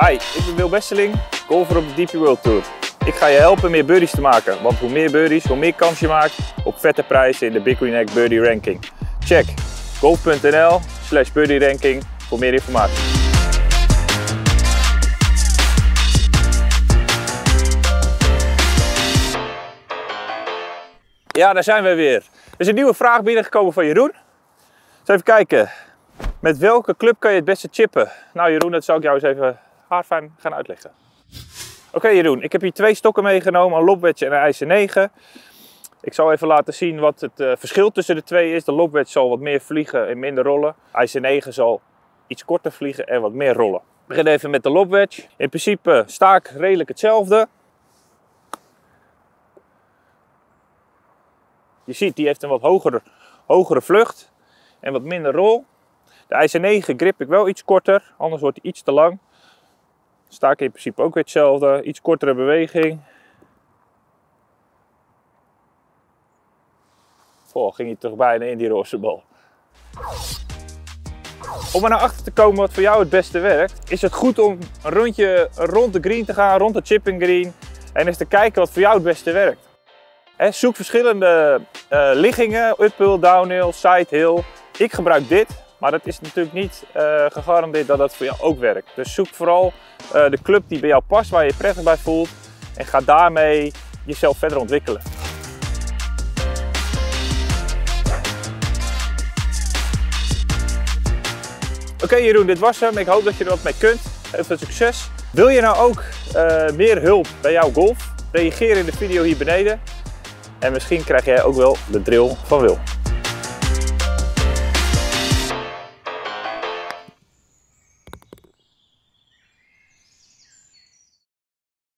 Hi, ik ben Wil Besseling, golfer op de DP World Tour. Ik ga je helpen meer birdies te maken, want hoe meer birdies, hoe meer kans je maakt op vette prijzen in de Big Green Birdie Ranking. Check golf.nl slash birdie ranking voor meer informatie. Ja, daar zijn we weer. Er is een nieuwe vraag binnengekomen van Jeroen. Dus even kijken. Met welke club kan je het beste chippen? Nou Jeroen, dat zou ik jou eens even haarfijn gaan uitleggen. Oké Jeroen, ik heb hier twee stokken meegenomen, een lopwedge en een ijzer 9. Ik zal even laten zien wat het uh, verschil tussen de twee is. De lopwedge zal wat meer vliegen en minder rollen. IC 9 zal iets korter vliegen en wat meer rollen. We beginnen even met de lopwedge. In principe sta ik redelijk hetzelfde. Je ziet, die heeft een wat hogere, hogere vlucht en wat minder rol. De IC 9 grip ik wel iets korter, anders wordt hij iets te lang. Sta ik in principe ook weer hetzelfde, iets kortere beweging. Oh, ging hij toch bijna in die roze bal. Om er naar achter te komen wat voor jou het beste werkt, is het goed om een rondje rond de green te gaan, rond de chipping green. En eens te kijken wat voor jou het beste werkt. zoek verschillende uh, liggingen, uphill, downhill, side hill. Ik gebruik dit, maar dat is natuurlijk niet uh, gegarandeerd dat dat voor jou ook werkt. Dus zoek vooral uh, de club die bij jou past, waar je je prettig bij voelt. En ga daarmee jezelf verder ontwikkelen. Oké Jeroen, dit was hem. Ik hoop dat je er wat mee kunt. Heel veel succes. Wil je nou ook uh, meer hulp bij jouw golf? Reageer in de video hier beneden. En misschien krijg jij ook wel de drill van Wil.